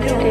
love.